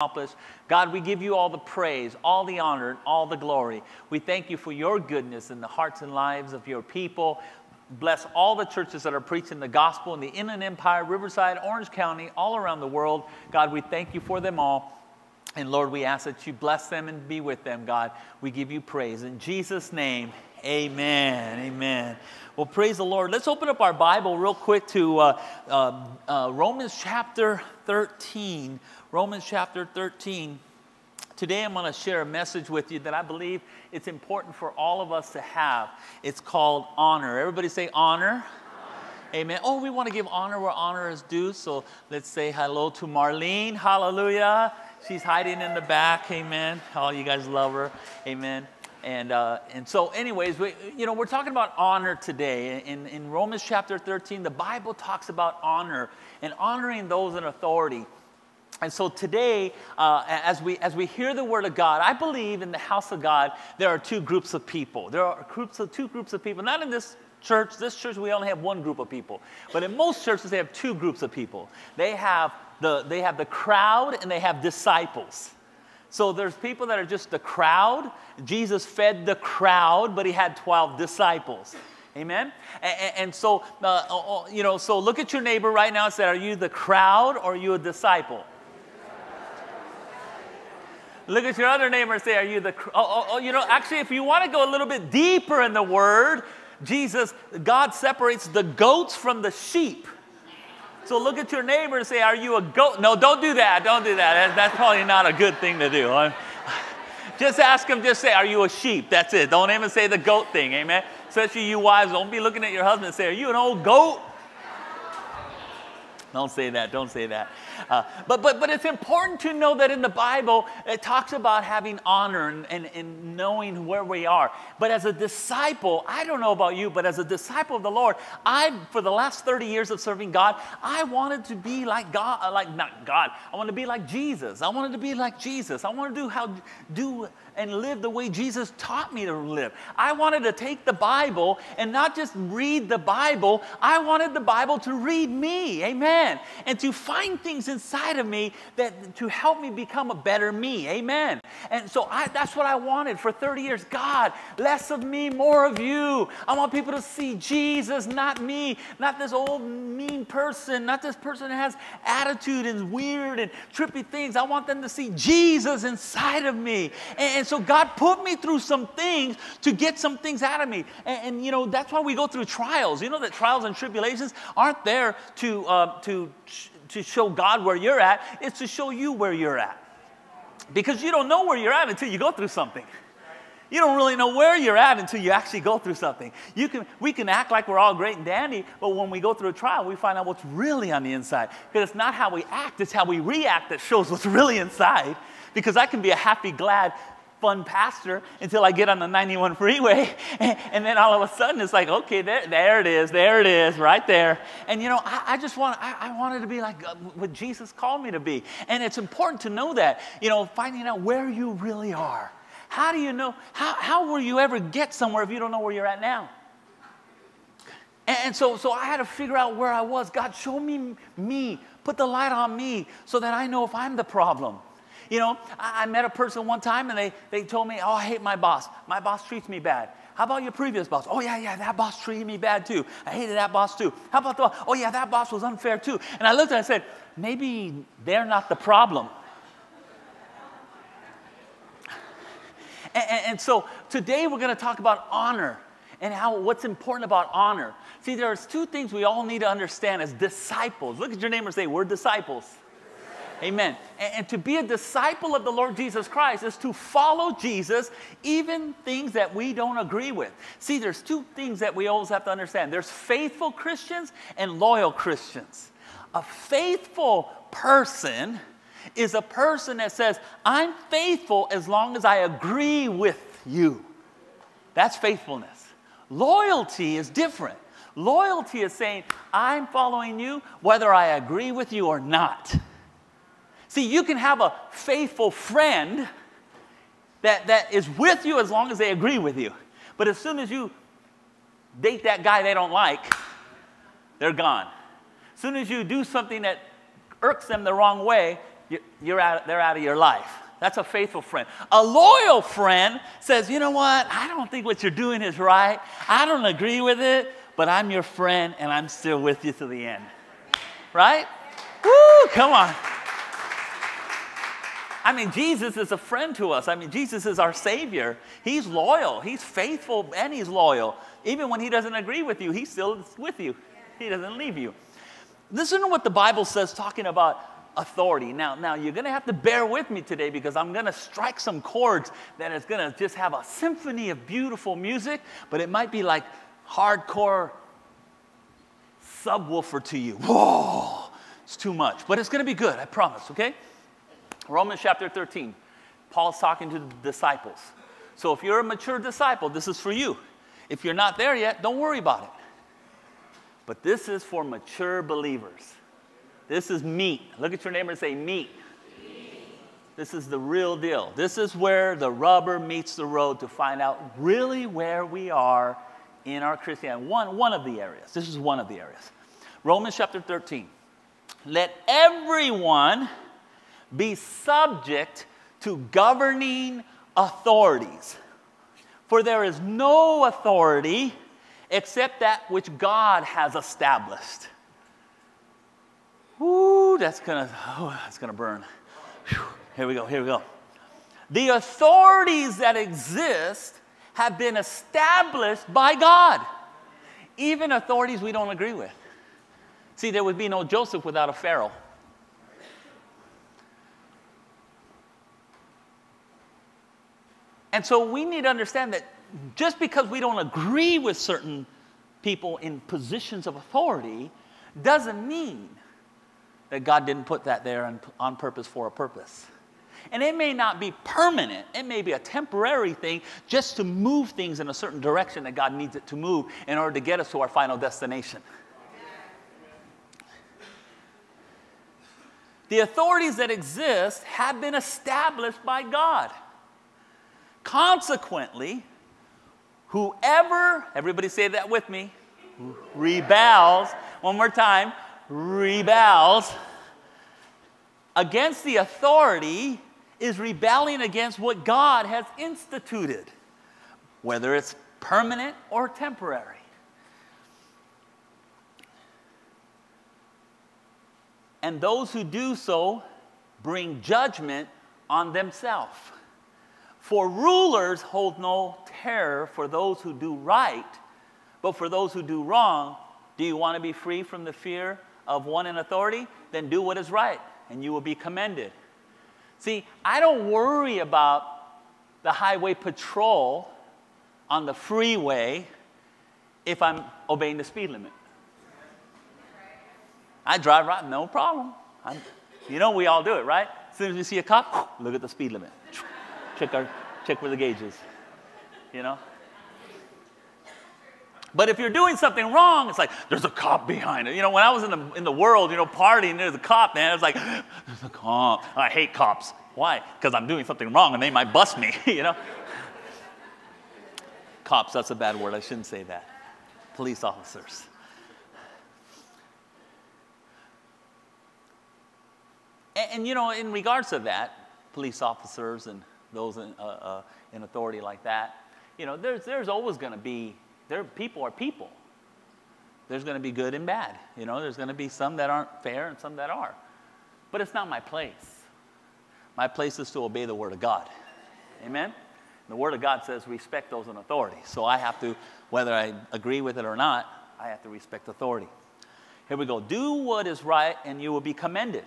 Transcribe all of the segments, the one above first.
accomplished. God, we give you all the praise, all the honor, and all the glory. We thank you for your goodness in the hearts and lives of your people. Bless all the churches that are preaching the gospel in the Inland Empire, Riverside, Orange County, all around the world. God, we thank you for them all. And Lord, we ask that you bless them and be with them, God. We give you praise. In Jesus' name, amen. Amen. Well, praise the Lord. Let's open up our Bible real quick to uh, uh, uh, Romans chapter 13. Romans chapter 13. Today I'm going to share a message with you that I believe it's important for all of us to have. It's called honor. Everybody say honor. Amen. Oh, we want to give honor where honor is due. So let's say hello to Marlene. Hallelujah. She's hiding in the back. Amen. All you guys love her. Amen. And, uh, and so, anyways, we, you know, we're talking about honor today. In, in Romans chapter 13, the Bible talks about honor and honoring those in authority. And so today, uh, as, we, as we hear the word of God, I believe in the house of God, there are two groups of people. There are groups of, two groups of people, not in this church. This church, we only have one group of people. But in most churches, they have two groups of people. They have the, they have the crowd and they have disciples. So there's people that are just the crowd. Jesus fed the crowd, but he had 12 disciples. Amen? And, and so, uh, uh, you know, so look at your neighbor right now and say, are you the crowd or are you a disciple? Look at your other neighbor and say, Are you the. Oh, oh, oh, you know, actually, if you want to go a little bit deeper in the word, Jesus, God separates the goats from the sheep. So look at your neighbor and say, Are you a goat? No, don't do that. Don't do that. That's probably not a good thing to do. Just ask him, just say, Are you a sheep? That's it. Don't even say the goat thing. Amen. Especially you wives, don't be looking at your husband and say, Are you an old goat? Don't say that. Don't say that. Uh, but, but, but it's important to know that in the Bible, it talks about having honor and, and, and knowing where we are. But as a disciple, I don't know about you, but as a disciple of the Lord, I, for the last 30 years of serving God, I wanted to be like God, uh, like not God. I wanted to be like Jesus. I wanted to be like Jesus. I wanted to do how, do and live the way Jesus taught me to live. I wanted to take the Bible and not just read the Bible, I wanted the Bible to read me. Amen. And to find things inside of me that to help me become a better me. Amen. And so I, that's what I wanted for 30 years. God, less of me, more of you. I want people to see Jesus, not me, not this old mean person, not this person that has attitude and weird and trippy things. I want them to see Jesus inside of me. And, and so God put me through some things to get some things out of me. And, and you know, that's why we go through trials. You know that trials and tribulations aren't there to, uh, to to show God where you're at, it's to show you where you're at. Because you don't know where you're at until you go through something. You don't really know where you're at until you actually go through something. You can, we can act like we're all great and dandy, but when we go through a trial, we find out what's really on the inside. Because it's not how we act, it's how we react that shows what's really inside. Because I can be a happy, glad, fun pastor until I get on the 91 freeway. And, then all of a sudden it's like, okay, there, there it is, there it is, right there. And you know, I, I just want, I, I, wanted to be like uh, what Jesus called me to be. And it's important to know that, you know, finding out where you really are. How do you know, how, how will you ever get somewhere if you don't know where you're at now? And so, so I had to figure out where I was. God, show me me. Put the light on me so that I know if I'm the problem. You know, I, I met a person one time and they, they told me, oh, I hate my boss. My boss treats me bad. How about your previous boss? Oh, yeah, yeah, that boss treated me bad too. I hated that boss too. How about the, oh, yeah, that boss was unfair too. And I looked and I said, maybe they're not the problem. and, and, and so today we're going to talk about honor and how what's important about honor. See, there's two things we all need to understand as disciples. Look at your neighbor and say, We're disciples. Amen. And, and, to be a disciple of the Lord Jesus Christ is to follow Jesus, even things that we don't agree with. See, there's two things that we always have to understand there's faithful Christians and loyal Christians. A faithful person is a person that says, I'm faithful as long as I agree with you. That's faithfulness. Loyalty is different. Loyalty is saying, I'm following you whether I agree with you or not. See, you can have a faithful friend that, that is with you as long as they agree with you. But as soon as you date that guy they don't like, they're gone. As soon as you do something that irks them the wrong way, you're out, they're out of your life. That's a faithful friend. A loyal friend says, you know what? I don't think what you're doing is right. I don't agree with it, but I'm your friend and I'm still with you to the end. Right? Woo, come on. I mean, Jesus is a friend to us. I mean, Jesus is our Savior. He's loyal, He's faithful, and He's loyal. Even when He doesn't agree with you, He's still with you, He doesn't leave you. Listen to what the Bible says talking about authority. Now, now you're going to have to bear with me today because I'm going to strike some chords that is going to just have a symphony of beautiful music, but it might be like hardcore subwoofer to you. Whoa, it's too much, but it's going to be good, I promise, okay? Romans chapter 13. Paul's talking to the disciples. So if you're a mature disciple, this is for you. If you're not there yet, don't worry about it. But this is for mature believers. This is meat. Look at your neighbor and say, meat. This is the real deal. This is where the rubber meets the road to find out really where we are in our Christianity. One, one of the areas. This is one of the areas. Romans chapter 13. Let everyone be subject to governing authorities. For there is no authority except that which God has established. Ooh, that's gonna, oh, that's gonna burn. Whew. Here we go, here we go. The authorities that exist have been established by God, even authorities we don't agree with. See, there would be no Joseph without a Pharaoh. And so we need to understand that just because we don't agree with certain people in positions of authority doesn't mean that God didn't put that there on, purpose for a purpose. And it may not be permanent, it may be a temporary thing just to move things in a certain direction that God needs it to move in order to get us to our final destination. The authorities that exist have been established by God. Consequently, whoever, everybody say that with me, rebels, one more time, rebels against the authority is rebelling against what God has instituted, whether it's permanent or temporary. And those who do so bring judgment on themselves. For rulers hold no terror for those who do right, but for those who do wrong, do you want to be free from the fear of one in authority? Then do what is right, and you will be commended. See, I don't worry about the highway patrol on the freeway if I'm obeying the speed limit. I drive right, no problem. I'm, you know, we all do it, right? As soon as we see a cop, look at the speed limit check, our, check where the gauge is, you know? But if you're doing something wrong, it's like, there's a cop behind it. You know, when I was in the, in the world, you know, partying, there's a cop, man. It's like, there's a cop. I hate cops. Why? Because I'm doing something wrong and they might bust me, you know? Cops, that's a bad word. I shouldn't say that. Police officers. And, and you know, in regards to that, police officers and those in, uh, uh, in authority like that. You know, there's, there's always going to be, there, people are people. There's going to be good and bad. You know, there's going to be some that aren't fair and some that are. But it's not my place. My place is to obey the Word of God. Amen? The Word of God says respect those in authority. So I have to, whether I agree with it or not, I have to respect authority. Here we go. Do what is right and you will be commended.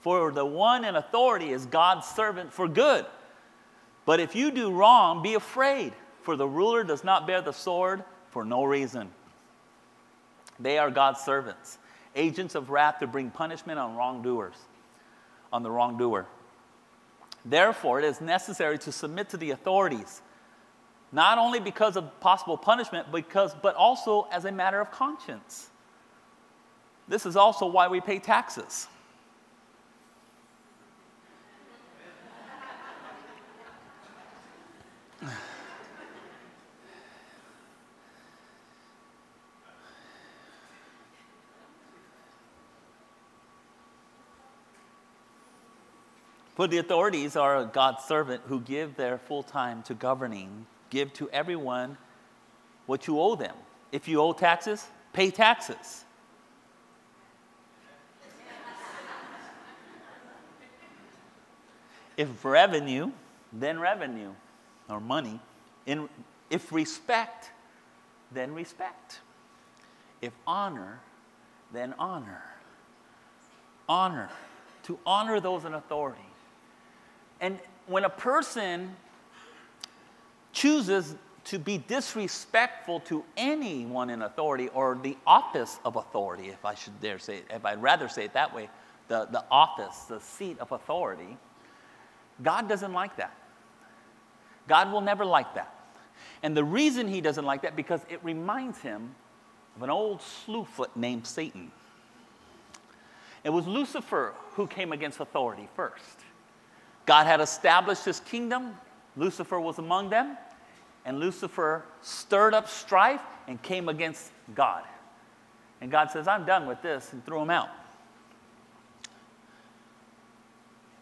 For the one in authority is God's servant for good. But if you do wrong, be afraid, for the ruler does not bear the sword for no reason. They are God's servants, agents of wrath to bring punishment on wrongdoers, on the wrongdoer. Therefore, it is necessary to submit to the authorities, not only because of possible punishment, because, but also as a matter of conscience. This is also why we pay taxes. For the authorities are God's servant who give their full time to governing. Give to everyone what you owe them. If you owe taxes, pay taxes. if revenue, then revenue or money. In, if respect, then respect. If honor, then honor. Honor. To honor those in authority. And when a person chooses to be disrespectful to anyone in authority or the office of authority, if I should dare say it, if I'd rather say it that way, the, the office, the seat of authority, God doesn't like that. God will never like that. And the reason he doesn't like that, because it reminds him of an old slewfoot named Satan. It was Lucifer who came against authority first. God had established his kingdom, Lucifer was among them, and Lucifer stirred up strife and came against God. And God says, I'm done with this, and threw him out.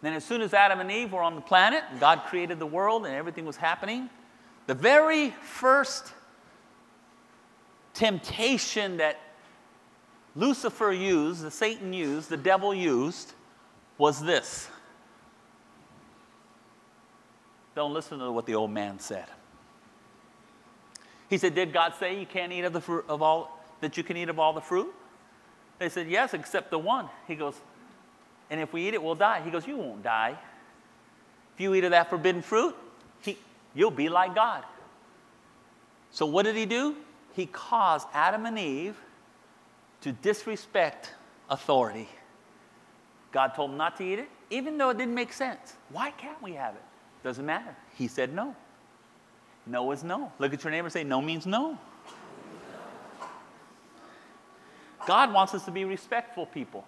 Then, as soon as Adam and Eve were on the planet, God created the world and everything was happening, the very first temptation that Lucifer used, the Satan used, the devil used, was this. Don't listen to what the old man said. He said, Did God say you can't eat of the fruit of all that you can eat of all the fruit? They said, Yes, except the one. He goes, And if we eat it, we'll die. He goes, You won't die. If you eat of that forbidden fruit, he, you'll be like God. So what did he do? He caused Adam and Eve to disrespect authority. God told them not to eat it, even though it didn't make sense. Why can't we have it? Doesn't matter. He said no. No is no. Look at your neighbor and say, No means no. God wants us to be respectful people.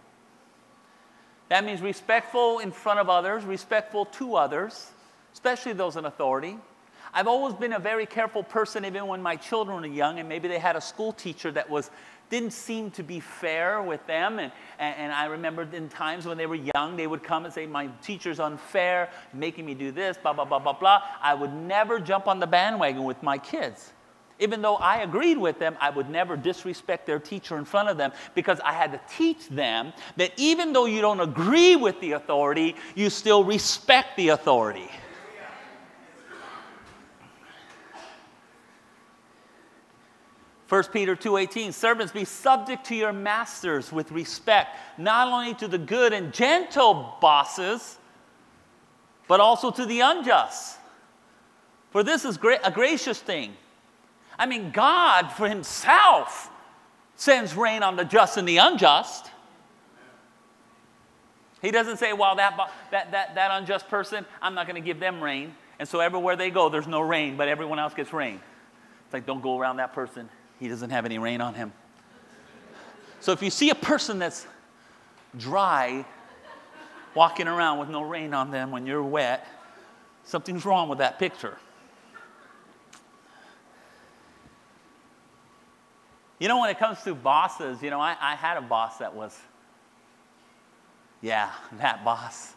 That means respectful in front of others, respectful to others, especially those in authority. I've always been a very careful person, even when my children were young, and maybe they had a school teacher that was didn't seem to be fair with them. And, and, and, I remember in times when they were young, they would come and say, My teacher's unfair, making me do this, blah, blah, blah, blah, blah. I would never jump on the bandwagon with my kids. Even though I agreed with them, I would never disrespect their teacher in front of them because I had to teach them that even though you don't agree with the authority, you still respect the authority. 1 Peter 2:18 Servants be subject to your masters with respect not only to the good and gentle bosses but also to the unjust. For this is a gracious thing. I mean God for himself sends rain on the just and the unjust. He doesn't say well that that that, that unjust person I'm not going to give them rain. And so everywhere they go there's no rain but everyone else gets rain. It's like don't go around that person he doesn't have any rain on him. So if you see a person that's dry, walking around with no rain on them when you're wet, something's wrong with that picture. You know, when it comes to bosses, you know, I, I had a boss that was, yeah, that boss.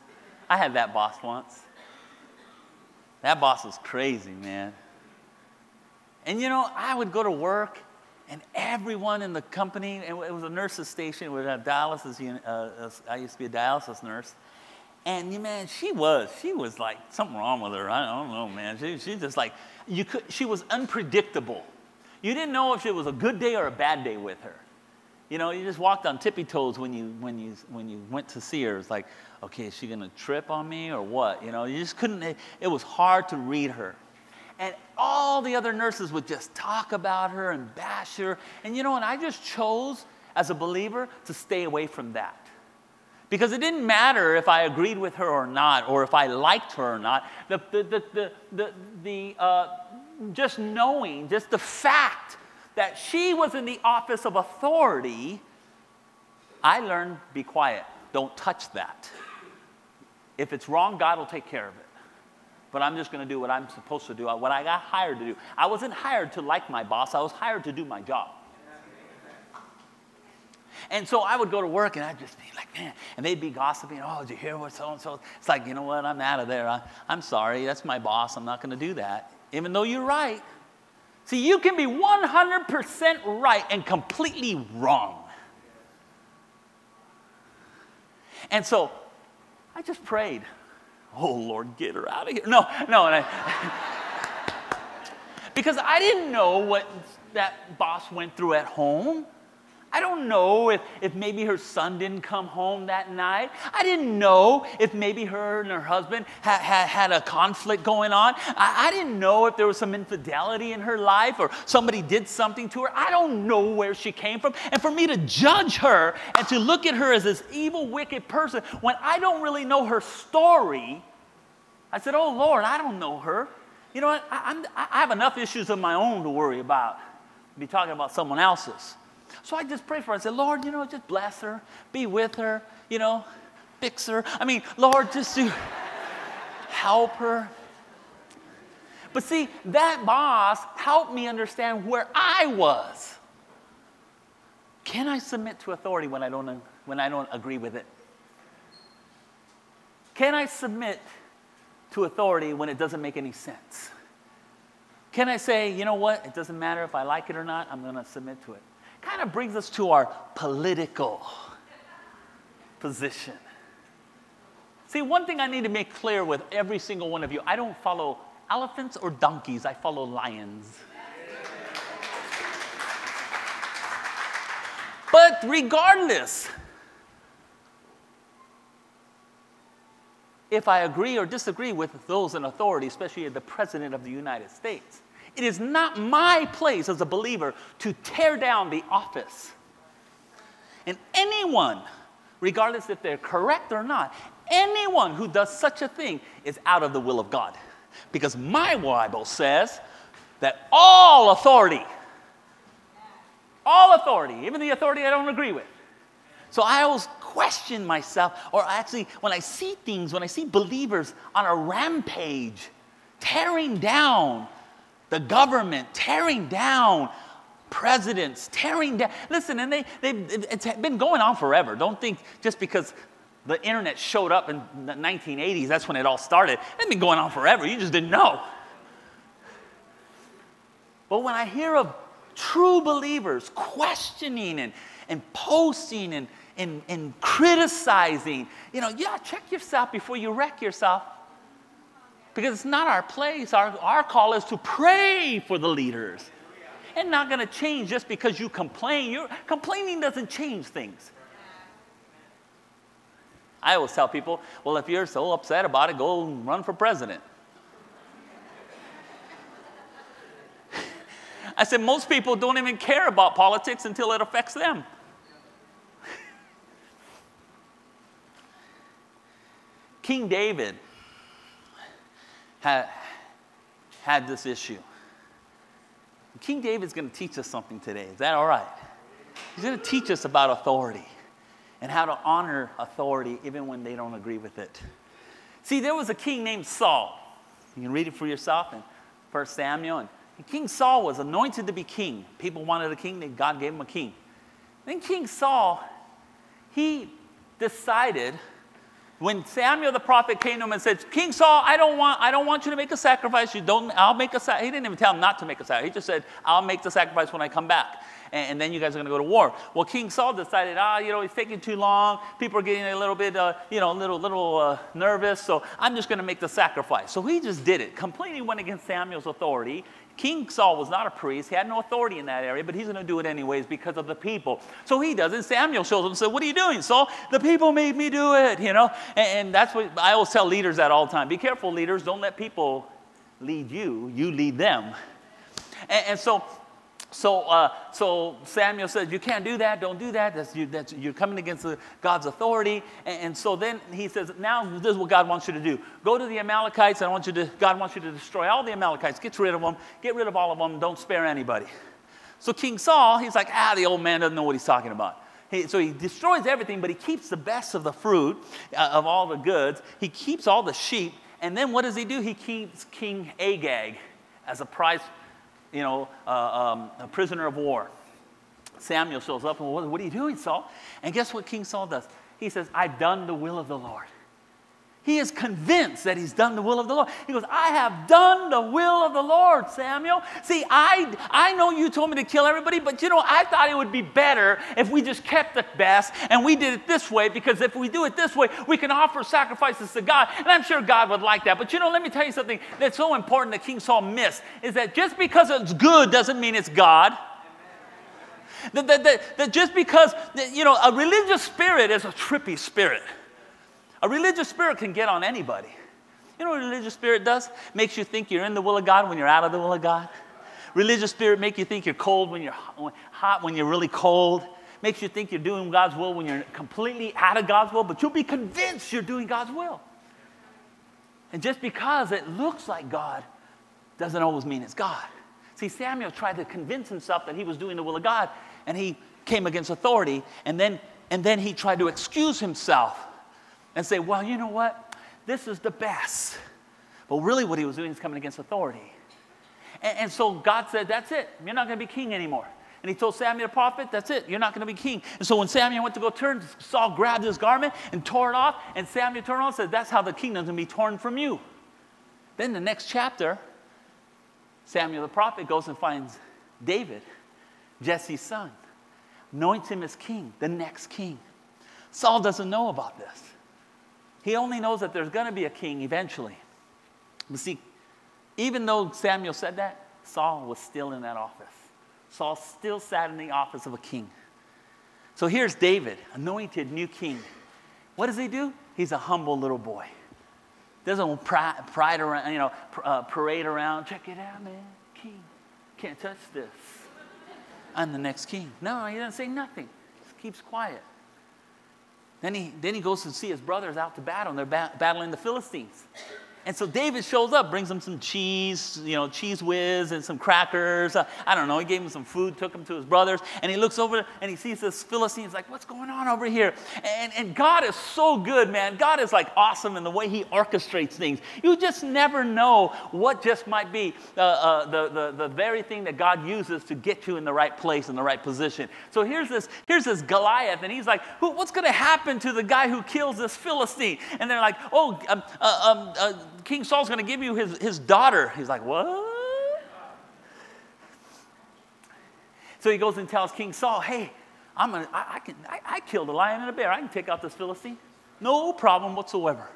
I had that boss once. That boss was crazy, man. And you know, I would go to work and everyone in the company, and it was a nurse's station, with a dialysis unit, uh, I used to be a dialysis nurse. And man, she was, she was like something wrong with her. I don't know, man. She, she just like, you could, she was unpredictable. You didn't know if it was a good day or a bad day with her. You know, you just walked on tippy toes when you, when you, when you went to see her. It's like, okay, is she going to trip on me or what? You know, you just couldn't, it, it was hard to read her. And all the other nurses would just talk about her and bash her. And you know, and I just chose as a believer to stay away from that. Because it didn't matter if I agreed with her or not, or if I liked her or not. The, the, the, the, the, the uh, just knowing, just the fact that she was in the office of authority, I learned be quiet. Don't touch that. If it's wrong, God will take care of it but I'm just going to do what I'm supposed to do, what I got hired to do. I wasn't hired to like my boss, I was hired to do my job. And so I would go to work and I'd just be like, man, and they'd be gossiping. Oh, did you hear what so and so? It's like, you know what? I'm out of there. I, I'm sorry. That's my boss. I'm not going to do that. Even though you're right. See, you can be 100% right and completely wrong. And so I just prayed, oh Lord, get her out of here. No, no, and I, because I didn't know what that boss went through at home. I don't know if, if maybe her son didn't come home that night. I didn't know if maybe her and her husband had, had, had a conflict going on. I, I didn't know if there was some infidelity in her life or somebody did something to her. I don't know where she came from. And for me to judge her and to look at her as this evil, wicked person when I don't really know her story, I said, Oh Lord, I don't know her. You know what? I, I have enough issues of my own to worry about. Be talking about someone else's. So I just pray for her. I said, Lord, you know, just bless her, be with her, you know, fix her. I mean, Lord, just to help her. But see, that boss helped me understand where I was. Can I submit to authority when I don't, when I don't agree with it? Can I submit to authority when it doesn't make any sense? Can I say, you know what, it doesn't matter if I like it or not, I'm going to submit to it? Kind of brings us to our political position. See, one thing I need to make clear with every single one of you I don't follow elephants or donkeys, I follow lions. But regardless, if I agree or disagree with those in authority, especially the President of the United States, it is not my place as a believer to tear down the office. And anyone, regardless if they're correct or not, anyone who does such a thing is out of the will of God. Because my Bible says that all authority, all authority, even the authority I don't agree with. So I always question myself, or actually, when I see things, when I see believers on a rampage, tearing down the government tearing down presidents, tearing down. Listen, and they, they, it's been going on forever. Don't think just because the internet showed up in the 1980s, that's when it all started. It's been going on forever. You just didn't know. But when I hear of true believers questioning and, and posting and, and, and criticizing, you know, yeah, check yourself before you wreck yourself because it's not our place. Our, our call is to pray for the leaders. And not going to change just because you complain. You're, complaining doesn't change things. I always tell people, well, if you're so upset about it, go run for president. I said, most people don't even care about politics until it affects them. King David had, had this issue. King David's going to teach us something today. Is that all right? He's going to teach us about authority and how to honor authority even when they don't agree with it. See, there was a king named Saul. You can read it for yourself in 1 Samuel. And King Saul was anointed to be king. People wanted a king, God gave him a king. Then King Saul, he decided when Samuel the prophet came to him and said, King Saul, I don't want, I don't want you to make a sacrifice. You don't, I'll make a sacrifice. He didn't even tell him not to make a sacrifice. He just said, I'll make the sacrifice when I come back. And, and then you guys are going to go to war. Well, King Saul decided, ah, you know, it's taking too long. People are getting a little bit, uh, you know, a little, little uh, nervous. So I'm just going to make the sacrifice. So he just did it. Completely went against Samuel's authority. King Saul was not a priest. He had no authority in that area, but he's going to do it anyways because of the people. So he does it. Samuel shows him and says, What are you doing, Saul? The people made me do it, you know? And, and that's what I always tell leaders that all the time. Be careful, leaders. Don't let people lead you, you lead them. And, and so so, uh, so Samuel says, You can't do that. Don't do that. That's, you, that's, you're coming against God's authority. And, and, so then he says, Now this is what God wants you to do. Go to the Amalekites. I want you to, God wants you to destroy all the Amalekites. Get rid of them. Get rid of all of them. Don't spare anybody. So King Saul, he's like, Ah, the old man doesn't know what he's talking about. He, so he destroys everything, but he keeps the best of the fruit, uh, of all the goods. He keeps all the sheep. And then what does he do? He keeps King Agag as a prize you know, uh, um, a prisoner of war. Samuel shows up and, what, what are you doing, Saul? And guess what King Saul does? He says, I've done the will of the Lord. He is convinced that he's done the will of the Lord. He goes, I have done the will of the Lord, Samuel. See, I, I know you told me to kill everybody, but you know, I thought it would be better if we just kept the best and we did it this way because if we do it this way, we can offer sacrifices to God. And I'm sure God would like that. But you know, let me tell you something that's so important that King Saul missed is that just because it's good doesn't mean it's God. That, that, that, that just because, you know, a religious spirit is a trippy spirit. A religious spirit can get on anybody. You know what a religious spirit does? Makes you think you're in the will of God when you're out of the will of God. Religious spirit make you think you're cold when you're hot when you're really cold. Makes you think you're doing God's will when you're completely out of God's will, but you'll be convinced you're doing God's will. And just because it looks like God doesn't always mean it's God. See, Samuel tried to convince himself that he was doing the will of God, and he came against authority, and then, and then he tried to excuse himself and say, well, you know what? This is the best. But really, what he was doing is coming against authority. And, and so God said, That's it. You're not going to be king anymore. And he told Samuel the prophet, That's it. You're not going to be king. And so when Samuel went to go turn, Saul grabbed his garment and tore it off. And Samuel turned around and said, That's how the kingdom's going to be torn from you. Then the next chapter, Samuel the prophet goes and finds David, Jesse's son, anoints him as king, the next king. Saul doesn't know about this. He only knows that there's going to be a king eventually. But see, even though Samuel said that, Saul was still in that office. Saul still sat in the office of a king. So here's David, anointed new king. What does he do? He's a humble little boy. Doesn't pride around, you know, uh, parade around. Check it out, man. King, can't touch this. I'm the next king. No, he doesn't say nothing. Just keeps quiet. Then he, then he goes to see his brothers out to battle, and they're ba- battling the Philistines. And so David shows up, brings him some cheese, you know, Cheez Whiz and some crackers. Uh, I don't know. He gave him some food, took him to his brothers, and he looks over and he sees this Philistine. He's like, "What's going on over here?" And, and God is so good, man. God is like awesome in the way He orchestrates things. You just never know what just might be uh, uh, the, the the very thing that God uses to get you in the right place in the right position. So here's this here's this Goliath, and he's like, "What's going to happen to the guy who kills this Philistine?" And they're like, "Oh." Um, uh, um, uh, King Saul's going to give you his, his daughter. He's like, What? So he goes and tells King Saul, Hey, I'm gonna, I, I, can, I, I killed a lion and a bear. I can take out this Philistine. No problem whatsoever.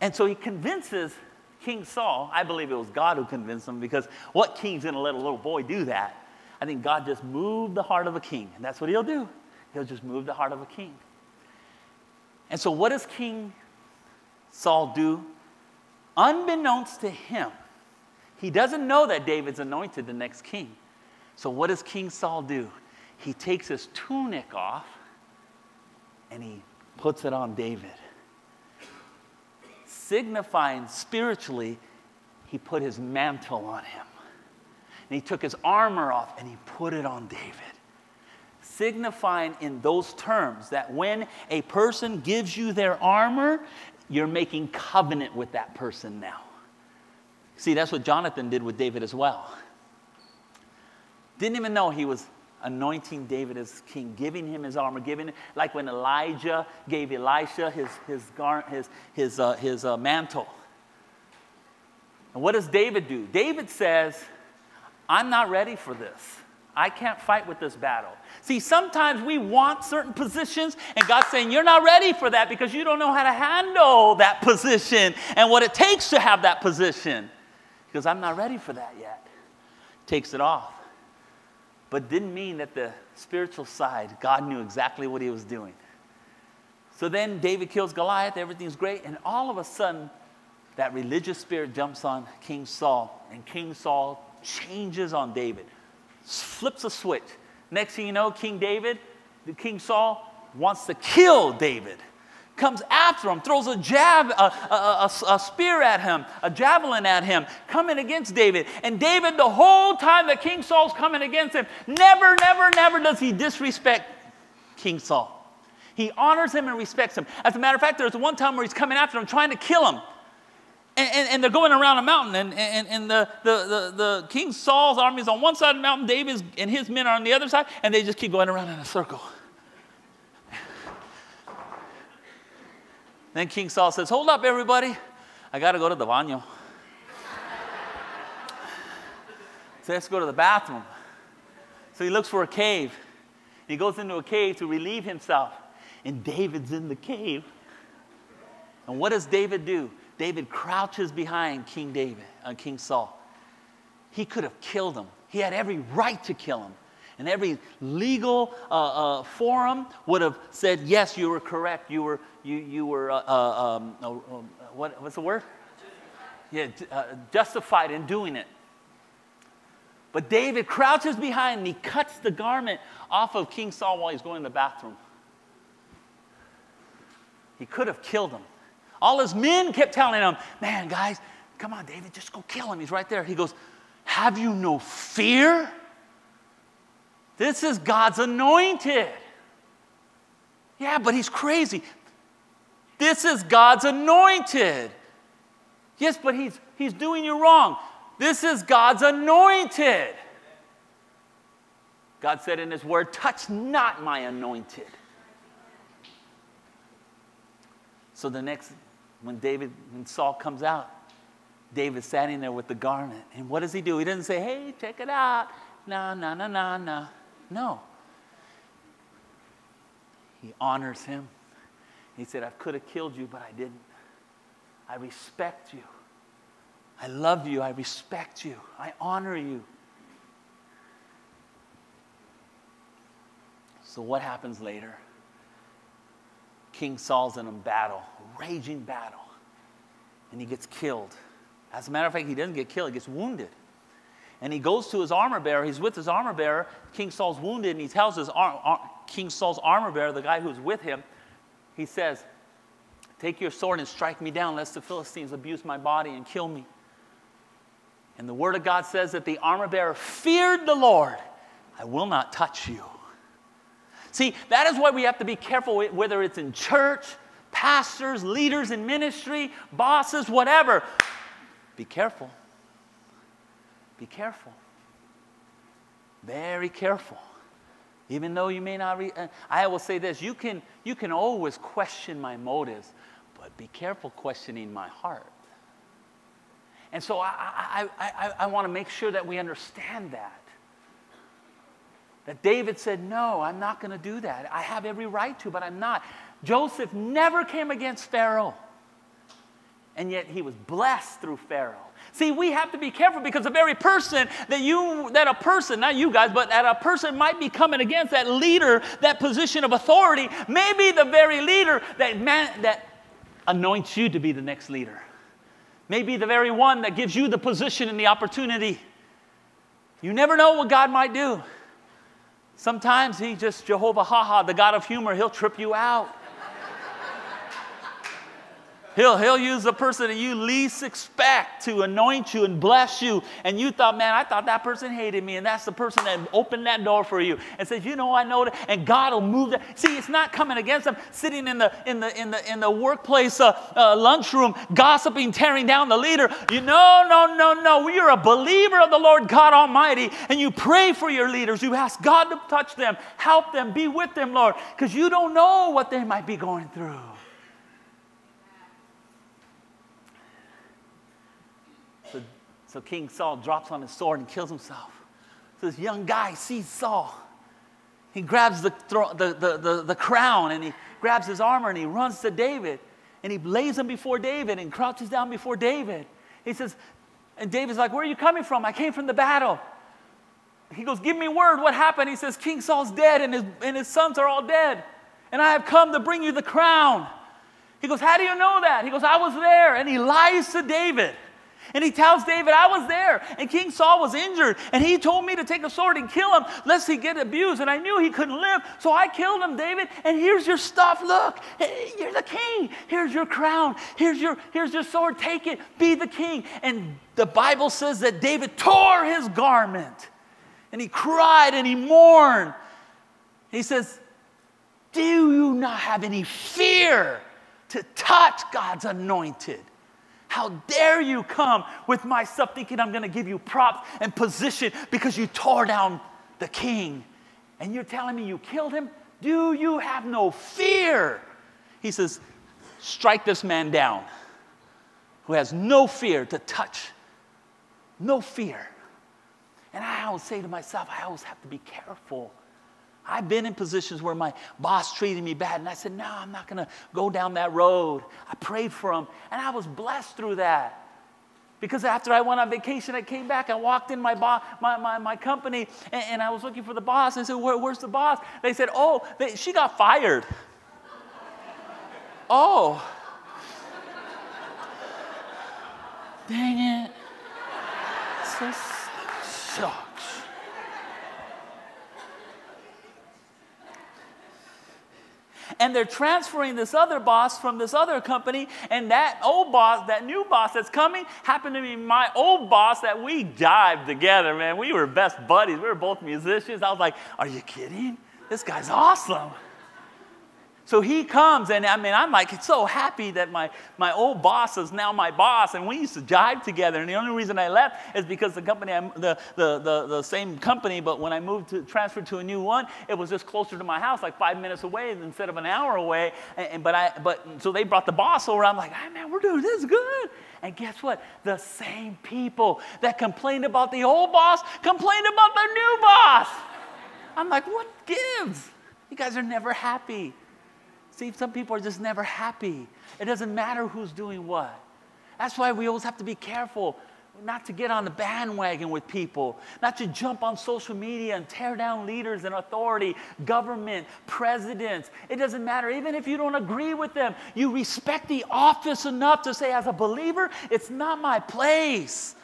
And so he convinces King Saul. I believe it was God who convinced him because what king's going to let a little boy do that? I think God just moved the heart of a king, and that's what he'll do. He'll just move the heart of a king. And so, what does King Saul do? Unbeknownst to him, he doesn't know that David's anointed the next king. So, what does King Saul do? He takes his tunic off and he puts it on David, signifying spiritually, he put his mantle on him. And he took his armor off and he put it on David signifying in those terms that when a person gives you their armor, you're making covenant with that person now. See, that's what Jonathan did with David as well. Didn't even know he was anointing David as king, giving him his armor, giving like when Elijah gave Elisha his his gar, his his uh, his uh, mantle. And what does David do? David says, "I'm not ready for this. I can't fight with this battle. See, sometimes we want certain positions, and God's saying, You're not ready for that because you don't know how to handle that position and what it takes to have that position. Because I'm not ready for that yet. Takes it off. But didn't mean that the spiritual side, God knew exactly what he was doing. So then David kills Goliath, everything's great, and all of a sudden, that religious spirit jumps on King Saul, and King Saul changes on David flips a switch. Next thing you know, King David, the King Saul, wants to kill David. Comes after him, throws a jab, a, a, a, a, spear at him, a javelin at him, coming against David. And David, the whole time that King Saul's coming against him, never, never, never does he disrespect King Saul. He honors him and respects him. As a matter of fact, there's one time where he's coming after him, trying to kill him. And, and, and they're going around a mountain, and, and, and the, the, the, the King Saul's army is on one side of the mountain, David and his men are on the other side, and they just keep going around in a circle. Then King Saul says, Hold up, everybody. I got to go to the baño. so let's go to the bathroom. So he looks for a cave. He goes into a cave to relieve himself. And David's in the cave. And what does David do? David crouches behind King David, uh, King Saul. He could have killed him. He had every right to kill him. And every legal uh, uh, forum would have said, yes, you were correct. You were, you, you were uh, uh um, uh, what, what's the word? Yeah, justified in doing it. But David crouches behind and he cuts the garment off of King Saul while he's going to the bathroom. He could have killed him. All his men kept telling him, Man, guys, come on, David, just go kill him. He's right there. He goes, Have you no fear? This is God's anointed. Yeah, but he's crazy. This is God's anointed. Yes, but he's, he's doing you wrong. This is God's anointed. God said in his word, Touch not my anointed. So the next, when David, when Saul comes out, David's standing there with the garment. And what does he do? He doesn't say, Hey, check it out. No, no, no, no, no. No. He honors him. He said, I could have killed you, but I didn't. I respect you. I love you. I respect you. I honor you. So, what happens later? King Saul's in a battle, raging battle, and he gets killed. As a matter of fact, he doesn't get killed, he gets wounded. And he goes to his armor bearer. He's with his armor bearer. King Saul's wounded, and he tells his ar- ar- King Saul's armor bearer, the guy who's with him, he says, Take your sword and strike me down, lest the Philistines abuse my body and kill me. And the word of God says that the armor bearer feared the Lord. I will not touch you. See, that is why we have to be careful, whether it's in church, pastors, leaders in ministry, bosses, whatever. Be careful. Be careful. Very careful. Even though you may not, re- uh, I will say this you can, you can always question my motives, but be careful questioning my heart. And so I, I, I, I want to make sure that we understand that. That David said, No, I'm not going to do that. I have every right to, but I'm not. Joseph never came against Pharaoh. And yet he was blessed through Pharaoh. See, we have to be careful because the very person that you, that a person, not you guys, but that a person might be coming against, that leader, that position of authority, may be the very leader that, man, that anoints you to be the next leader. Maybe the very one that gives you the position and the opportunity. You never know what God might do. Sometimes He just, Jehovah Ha the God of humor, He'll trip you out. He'll, he'll use the person that you least expect to anoint you and bless you. And you thought, man, I thought that person hated me. And that's the person that opened that door for you and says, you know, I know that. And God will move that. See, it's not coming against them, sitting in the, in the, in the, in the workplace uh, uh, lunchroom, gossiping, tearing down the leader. You know, no, no, no. You're a believer of the Lord God Almighty. And you pray for your leaders. You ask God to touch them, help them, be with them, Lord, because you don't know what they might be going through. So King Saul drops on his sword and kills himself. So this young guy sees Saul. He grabs the, the, the, the, the crown and he grabs his armor and he runs to David and he lays him before David and crouches down before David. He says, and David's like, Where are you coming from? I came from the battle. He goes, Give me word. What happened? He says, King Saul's dead and his, and his sons are all dead. And I have come to bring you the crown. He goes, How do you know that? He goes, I was there. And he lies to David. And he tells David, I was there, and King Saul was injured, and he told me to take a sword and kill him lest he get abused. And I knew he couldn't live, so I killed him, David. And here's your stuff. Look, you're the king. Here's your crown. Here's your, here's your sword. Take it. Be the king. And the Bible says that David tore his garment, and he cried and he mourned. He says, Do you not have any fear to touch God's anointed? How dare you come with my stuff thinking I'm going to give you props and position because you tore down the king and you're telling me you killed him? Do you have no fear? He says, Strike this man down who has no fear to touch, no fear. And I always say to myself, I always have to be careful. I've been in positions where my boss treated me bad, and I said, No, I'm not gonna go down that road. I prayed for him, and I was blessed through that. Because after I went on vacation, I came back, I walked in my, bo- my, my, my company, and, and, I was looking for the boss. I said, Where, Where's the boss? They said, Oh, they, she got fired. oh. Dang it. So sucks. And they're transferring this other boss from this other company and that old boss that new boss that's coming happened to be my old boss that we dived together man. We were best buddies. We were both musicians. I was like are you kidding? This guy's awesome so he comes, and I mean, I'm like so happy that my, my old boss is now my boss, and we used to jive together. And the only reason I left is because the company, the, the, the, the same company, but when I moved to transfer to a new one, it was just closer to my house, like five minutes away instead of an hour away. And, and but I, but so they brought the boss over. I'm like, hey, man, we're doing this good. And guess what? The same people that complained about the old boss complained about the new boss. I'm like, what gives? You guys are never happy. See, some people are just never happy. It doesn't matter who's doing what. That's why we always have to be careful not to get on the bandwagon with people, not to jump on social media and tear down leaders and authority, government, presidents. It doesn't matter. Even if you don't agree with them, you respect the office enough to say, as a believer, it's not my place.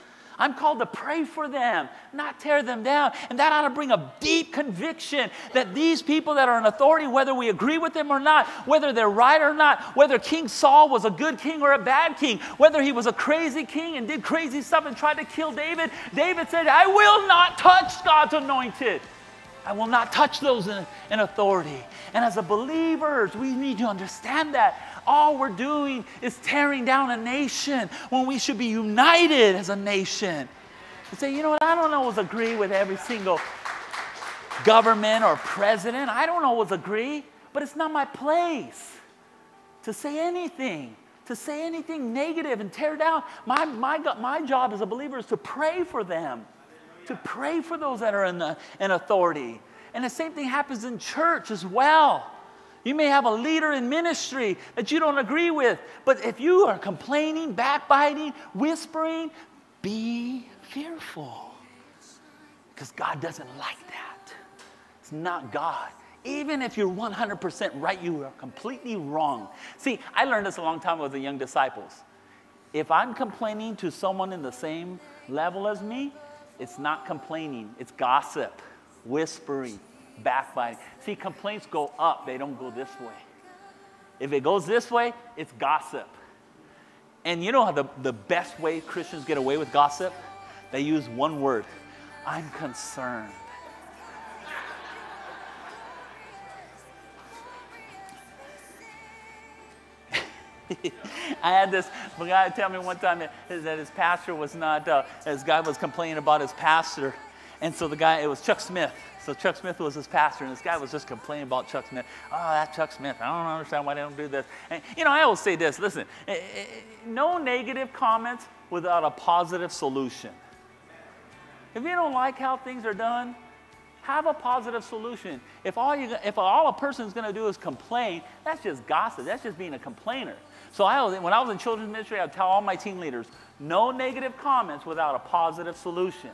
I'm called to pray for them, not tear them down. And that ought to bring a deep conviction that these people that are in authority, whether we agree with them or not, whether they're right or not, whether King Saul was a good king or a bad king, whether he was a crazy king and did crazy stuff and tried to kill David, David said, I will not touch God's anointed. I will not touch those in, in authority. And as a believers, we need to understand that all we're doing is tearing down a nation when we should be united as a nation. And say, you know what, I don't always agree with every single government or president. I don't always agree, but it's not my place to say anything, to say anything negative and tear down. My, my, my job as a believer is to pray for them, to pray for those that are in, the, in authority. And the same thing happens in church as well. You may have a leader in ministry that you don't agree with, but if you are complaining, backbiting, whispering, be fearful. Because God doesn't like that. It's not God. Even if you're 100% right, you are completely wrong. See, I learned this a long time ago with the young disciples. If I'm complaining to someone in the same level as me, it's not complaining, it's gossip, whispering, backbiting. See, complaints go up, they don't go this way. If it goes this way, it's gossip. And you know how the, the best way Christians get away with gossip? They use one word I'm concerned. I had this guy tell me one time that, his pastor was not, uh, his guy was complaining about his pastor. And so the guy, it was Chuck Smith. So Chuck Smith was his pastor, and this guy was just complaining about Chuck Smith. Oh, that Chuck Smith. I don't understand why they don't do this. And, you know, I always say this listen, eh, eh, no negative comments without a positive solution. If you don't like how things are done, have a positive solution. If all, you, if all a person is going to do is complain, that's just gossip. That's just being a complainer. So I was, when I was in children's ministry, I'd tell all my team leaders, no negative comments without a positive solution.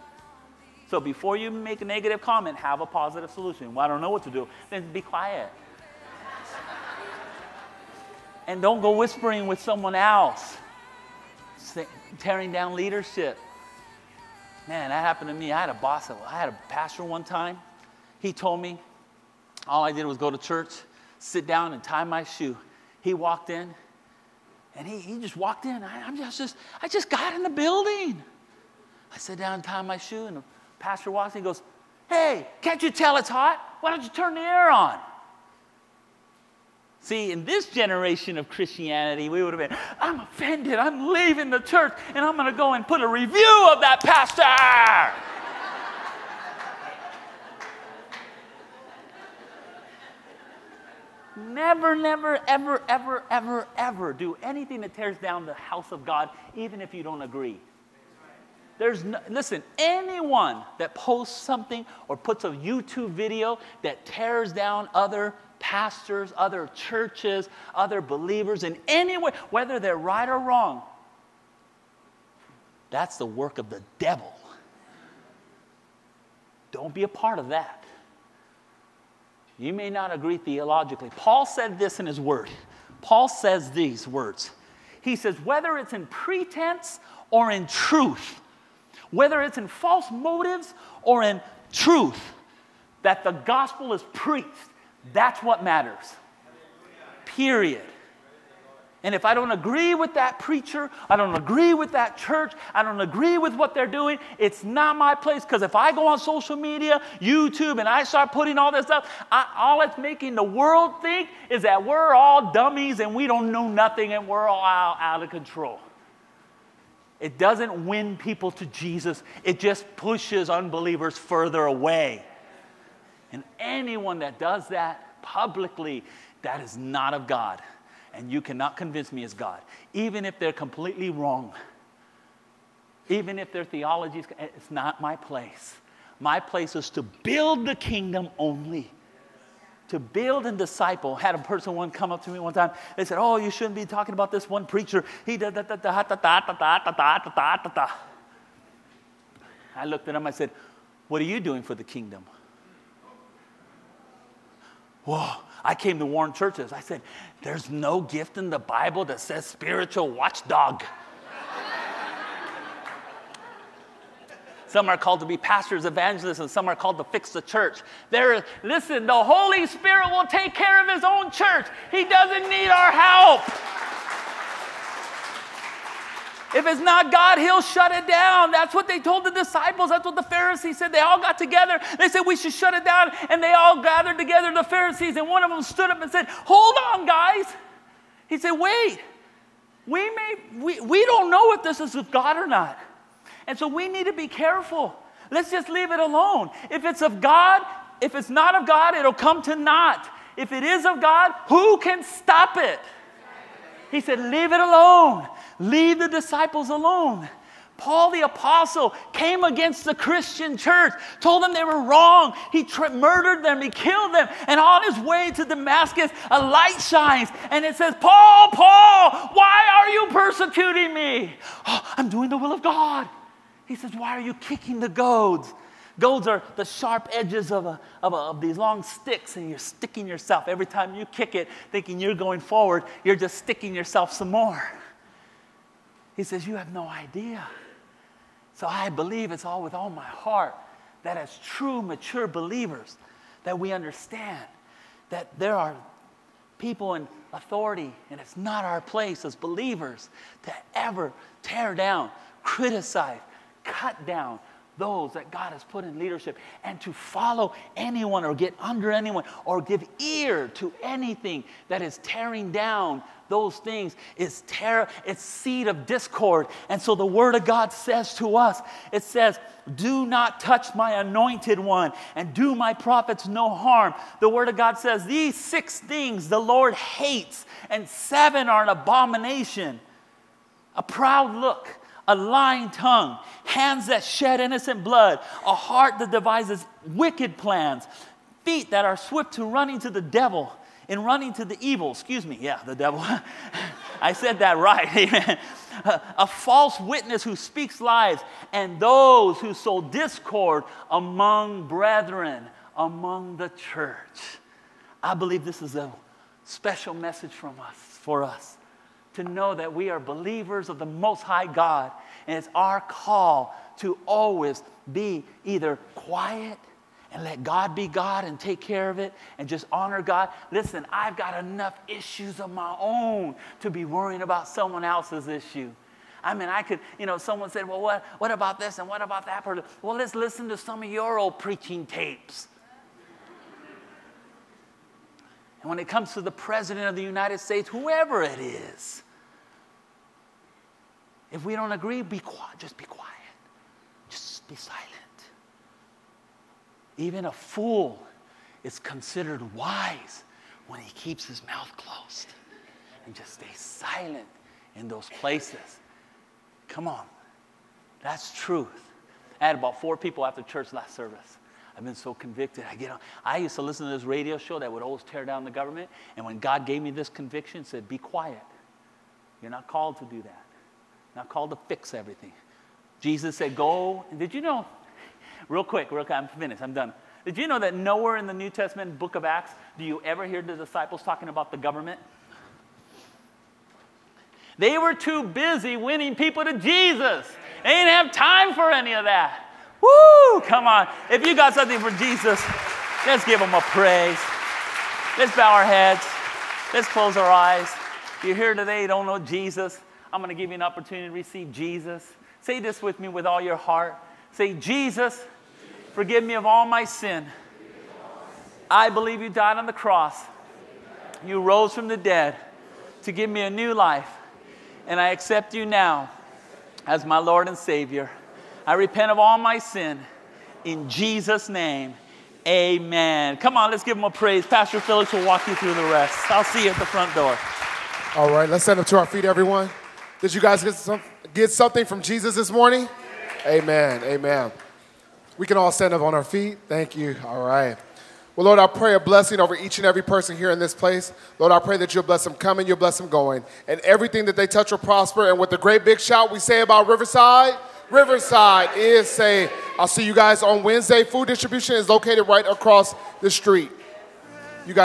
So before you make a negative comment, have a positive solution. Well, I don't know what to do. Then be quiet. and don't go whispering with someone else, tearing down leadership. Man, that happened to me. I had a boss, I had a pastor one time. He told me all I did was go to church, sit down, and tie my shoe. He walked in, and he, he just walked in. I, am just, I just got in the building. I sit down and tie my shoe, and pastor walks in and goes, Hey, can't you tell it's hot? Why don't you turn the air on? See, in this generation of Christianity, we would have been, I'm offended, I'm leaving the church, and I'm going to go and put a review of that pastor. never, never, ever, ever, ever, ever do anything that tears down the house of God, even if you don't agree. There's no, listen, anyone that posts something or puts a YouTube video that tears down other pastors, other churches, other believers in any way, whether they're right or wrong, that's the work of the devil. Don't be a part of that. You may not agree theologically. Paul said this in his word. Paul says these words. He says, whether it's in pretense or in truth, whether it's in false motives or in truth, that the gospel is preached. That's what matters. Period. And if I don't agree with that preacher, I don't agree with that church, I don't agree with what they're doing, it's not my place. Because if I go on social media, YouTube, and I start putting all this stuff, I, all it's making the world think is that we're all dummies and we don't know nothing and we're all out, out of control. It doesn't win people to Jesus, it just pushes unbelievers further away. And anyone that does that publicly, that is not of God. And you cannot convince me as God, even if they're completely wrong. Even if their theology is, it's not my place. My place is to build the kingdom only to build and disciple. Had a person one come up to me one time. They said, "Oh, you shouldn't be talking about this one preacher. He da da da da da da da da da da da da da." I looked at him. I said, "What are you doing for the kingdom?" Whoa! I came to warn churches. I said, "There's no gift in the Bible that says spiritual watchdog." Some are called to be pastors, evangelists, and some are called to fix the church. There, listen, the Holy Spirit will take care of his own church. He doesn't need our help. If it's not God, he'll shut it down. That's what they told the disciples. That's what the Pharisees said. They all got together. They said, We should shut it down. And they all gathered together, the Pharisees, and one of them stood up and said, Hold on, guys. He said, Wait, we, may, we, we don't know if this is of God or not. And so we need to be careful. Let's just leave it alone. If it's of God, if it's not of God, it'll come to naught. If it is of God, who can stop it? He said, Leave it alone. Leave the disciples alone. Paul the apostle came against the Christian church, told them they were wrong. He murdered them, he killed them. And on his way to Damascus, a light shines and it says, Paul, Paul, why are you persecuting me? Oh, I'm doing the will of God. He says, Why are you kicking the goads? Goads are the sharp edges of, a, of, a, of, these long sticks, and you're sticking yourself. Every time you kick it, thinking you're going forward, you're just sticking yourself some more. He says, You have no idea. So I believe it's all with all my heart that as true, mature believers, that we understand that there are people in authority, and it's not our place as believers to ever tear down, criticize, cut down those that God has put in leadership and to follow anyone or get under anyone or give ear to anything that is tearing down those things is terror, it's seed of discord. And so the word of God says to us, it says, do not touch my anointed one and do my prophets no harm. The word of God says, these six things the Lord hates, and seven are an abomination. A proud look, a lying tongue, hands that shed innocent blood, a heart that devises wicked plans, feet that are swift to running to the devil and running to the evil. Excuse me, yeah, the devil. I said that right. Amen. A false witness who speaks lies, and those who sow discord among brethren, among the church. I believe this is a special message from us, for us to know that we are believers of the Most High God. And it's our call to always be either quiet and let God be God and take care of it and just honor God. Listen, I've got enough issues of my own to be worrying about someone else's issue. I mean, I could, you know, someone said, well, what, what about this and what about that person? Well, let's listen to some of your old preaching tapes. And when it comes to the President of the United States, whoever it is, if we don't agree, be quiet. Just be quiet. Just be silent. Even a fool is considered wise when he keeps his mouth closed and just stays silent in those places. Come on. That's truth. I had about four people after church last service. I've been so convicted. I get on. I used to listen to this radio show that would always tear down the government. And when God gave me this conviction, said, "Be quiet. You're not called to do that. Not called to fix everything." Jesus said, "Go." And did you know? Real quick, real quick. I'm finished. I'm done. Did you know that nowhere in the New Testament book of Acts do you ever hear the disciples talking about the government? They were too busy winning people to Jesus. They didn't have time for any of that. Woo! Come on. If you got something for Jesus, let's give him a praise. Let's bow our heads. Let's close our eyes. If you're here today, you don't know Jesus, I'm going to give you an opportunity to receive Jesus. Say this with me with all your heart. Say, Jesus, forgive me of all my sin. I believe you died on the cross. You rose from the dead to give me a new life. And I accept you now as my Lord and Savior. I repent of all my sin. In Jesus' name, amen. Come on, let's give him a praise. Pastor Felix will walk you through the rest. I'll see you at the front door. All right, let's stand up to our feet, everyone. Did you guys get, some, get something from Jesus this morning? Amen, amen. We can all stand up on our feet. Thank you. All right. Well, Lord, I pray a blessing over each and every person here in this place. Lord, I pray that you'll bless them coming, you'll bless them going, and everything that they touch will prosper. And with the great big shout we say about Riverside, Riverside is saved. I'll see you guys on Wednesday. Food distribution is located right across the street.